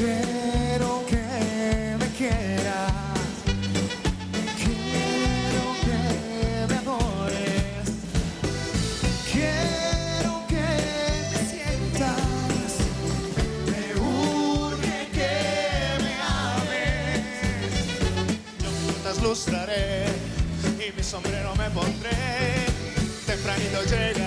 Quiero que me quieras, quiero que me adores, quiero que me sientas, me urge que me ames. Yo frutas lustraré y mi sombrero me pondré, tempranito llegaré.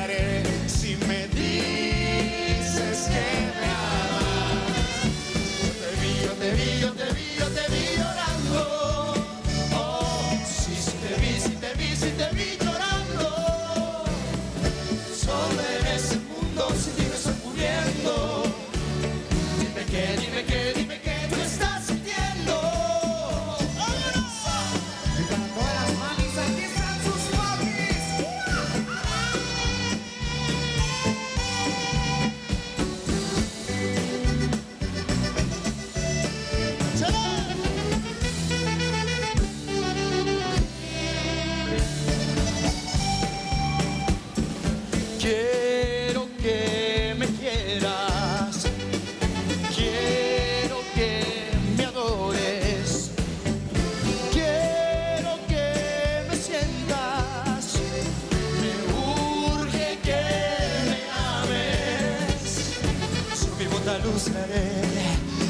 bota lucharé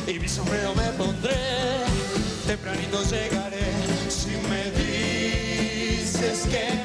y mi sombrero me pondré. Tempranito llegaré si me dices que